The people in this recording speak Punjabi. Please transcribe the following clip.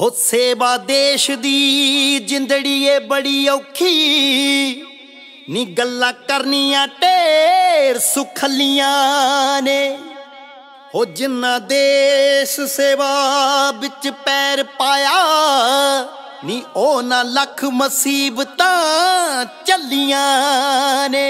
ਹੋ ਸੇਵਾ ਦੇਸ਼ ਦੀ ਜਿੰਦੜੀ ਏ ਬੜੀ ਔਖੀ। ਨੀ ਗੱਲਾਂ ਕਰਨੀਆਂ ਢੇਰ ਸੁਖਲੀਆਂ ਨੇ। ਹੋ ਜਿੰਨਾ ਦੇਸ਼ ਸੇਵਾ ਵਿੱਚ ਪੈਰ ਪਾਇਆ, ਨੀ ਉਹ ਨਾ ਲੱਖ ਮੁਸੀਬਤਾਂ ਚੱਲੀਆਂ ਨੇ।